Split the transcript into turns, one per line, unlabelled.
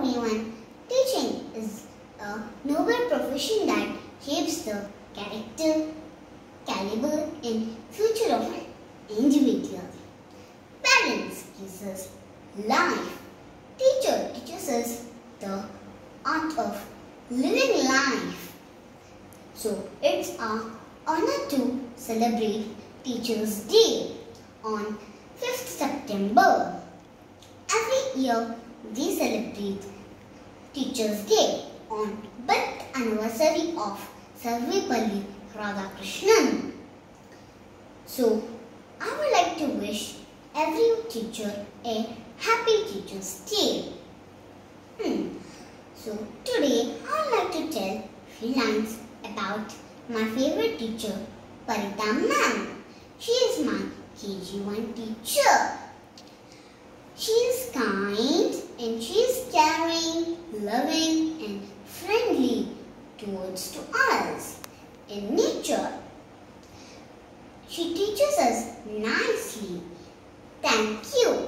everyone. Teaching is a noble profession that shapes the character, caliber, and future of an individual. Parents gives us life. Teacher teaches us the art of living life. So it's our honor to celebrate Teachers' Day on 5th September. Every year we celebrate Teachers' Day on birth anniversary of Sarvepalli Radhakrishnan. So I would like to wish every teacher a happy Teachers' Day. Hmm. So today I would like to tell few lines about my favorite teacher, Parita ma'am. She is my KG1 teacher. She is kind and she is caring, and friendly towards to us. In nature, she teaches us nicely. Thank you.